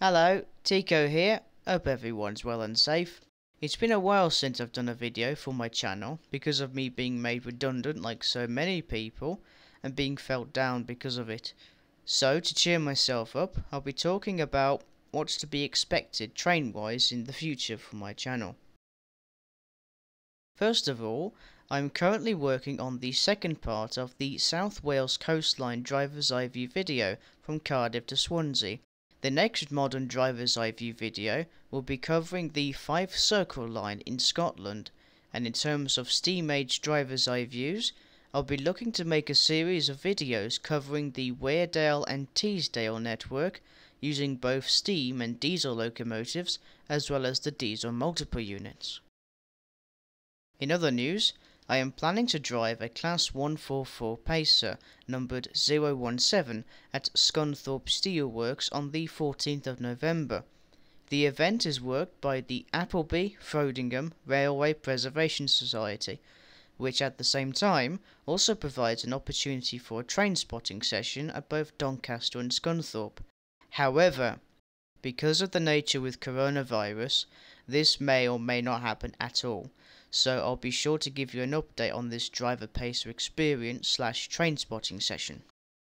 Hello, Tico here. Hope everyone's well and safe. It's been a while since I've done a video for my channel because of me being made redundant like so many people and being felt down because of it. So, to cheer myself up, I'll be talking about what's to be expected train wise in the future for my channel. First of all, I'm currently working on the second part of the South Wales Coastline Driver's Eye View video from Cardiff to Swansea. The next modern driver's eye view video will be covering the Fife Circle line in Scotland, and in terms of steam age driver's eye views, I'll be looking to make a series of videos covering the Weardale and Teesdale network using both steam and diesel locomotives as well as the diesel multiple units. In other news, I am planning to drive a Class 144 Pacer numbered 017 at Scunthorpe Steelworks on the 14th of November. The event is worked by the Appleby Frodingham Railway Preservation Society, which at the same time also provides an opportunity for a train spotting session at both Doncaster and Scunthorpe. However, because of the nature with coronavirus, this may or may not happen at all so I'll be sure to give you an update on this driver pacer experience slash train spotting session.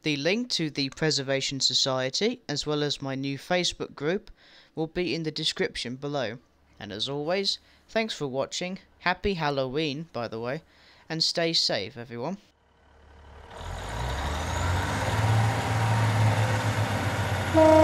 The link to the Preservation Society, as well as my new Facebook group, will be in the description below. And as always, thanks for watching, happy Halloween by the way, and stay safe everyone. Bye.